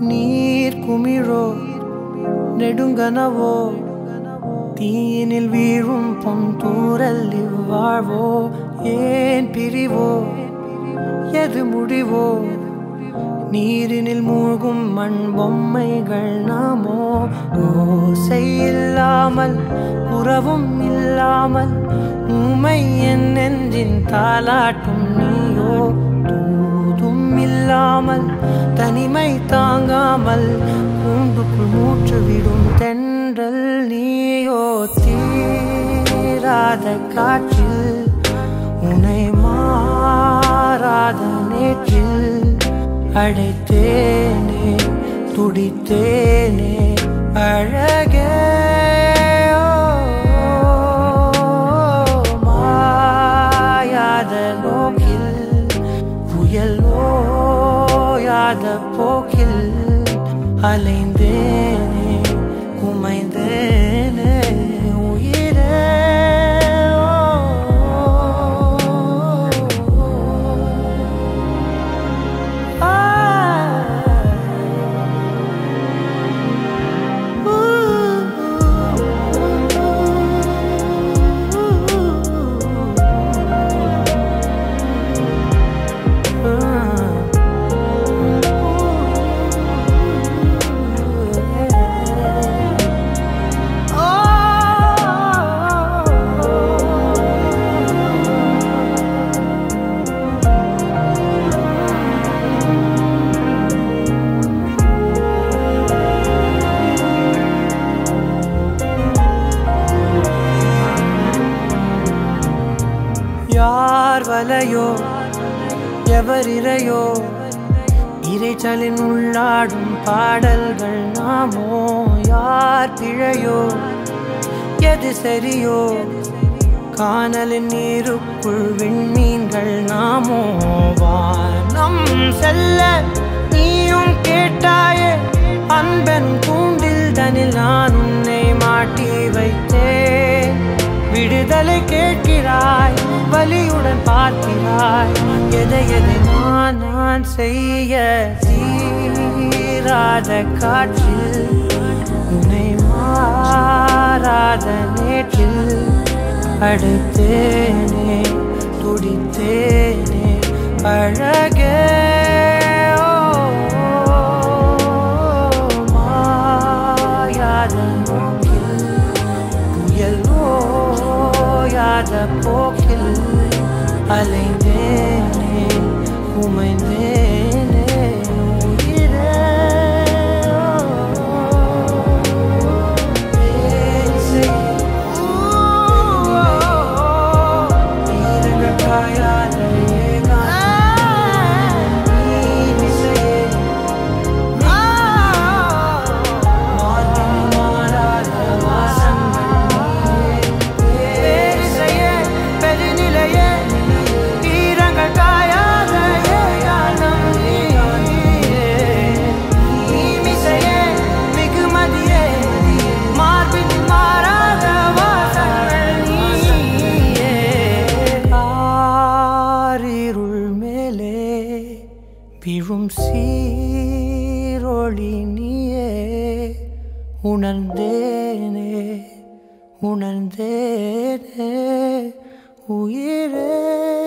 நீர் குமிழோ நெடுங்கனவோ தீயினில் வீழும் பொன் தூரல் இவ்வாழ்வோ ஏன் பிரிவோ எது முடிவோ? நீரினில் மூழ்கும் மண் பொம்மைகள் நாமோ ஓசை இல்லாமல் உறவும் இல்லாமல் உமை என் நெஞ்சின் தாலாட்டும் நீயோ இல்லாமல் தனிமை தாங்காமல் கூண்டுக்குள் மூச்சு விடும் தென்றல் நீயோ தீராத காற்றில் உனை மாறாத நேற்றில் அடைத்தேனே துடித்தேனே அழகே. பாத போக்கில் அலைந்தேன். வலையோ எவர் இறையோ? இறைச்சலின் உள்ளாடும் பாடல்கள் நாமோ? யார் பிழையோ? எது சரியோ காணலின் நீருக்குள் விண்மீன்கள் நாமோ? வானம் செல்ல நீயும் கேட்டாயே குரலை கேட்கிறாய் வலியுடன் பார்க்கிறாய். எதை எதை நான் நான் செய்ய தீராத காற்றில் உன்னை மாறாத நேற்றில் அடுத்தேனே துடித்தேனே அழகே ஓயாத போக்கில் அலைந்தேனே உமைந்தேனே சீரொளி நீயே. உணர்ந்தேனே உணர்ந்தேனே உயிரே.